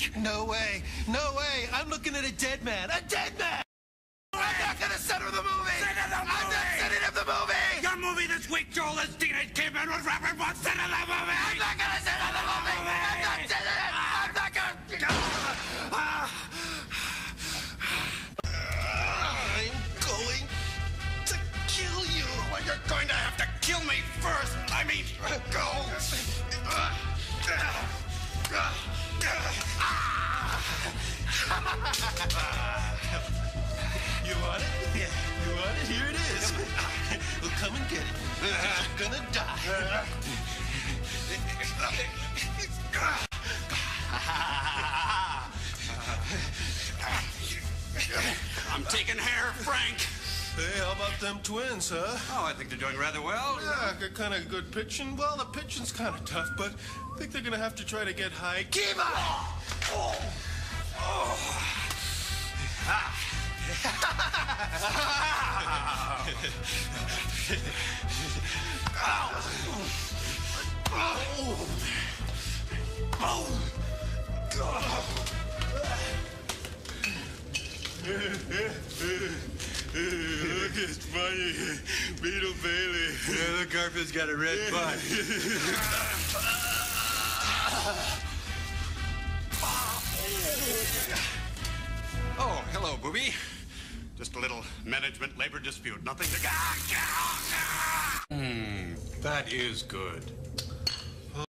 Frank. No way. No way. I'm looking at a dead man. A dead man! I'm not gonna center the movie! Center the I'm not movie! setting up the movie! Your movie this week, Joel, is Teenage Caveman with Robert Watson in the movie. I'm not gonna center the movie! I'm not setting it! I'm not gonna... I'm going to kill you! Well, you're going to have to kill me first. I mean, go. You want it? Yeah. You want it? Here it is. well, come and get it. You're gonna die. I'm taking hair, Frank. Hey, how about them twins, huh? Oh, I think they're doing rather well. Yeah, got kind of good pitching. Well, the pitching's kind of tough, but I think they're gonna have to try to get high. Kiva! Look, it's funny. Beetle Bailey. Yeah, look, Garfield's got a red butt. Oh, hello, booby. Just a little management labor dispute. Nothing to. Hmm, that is good.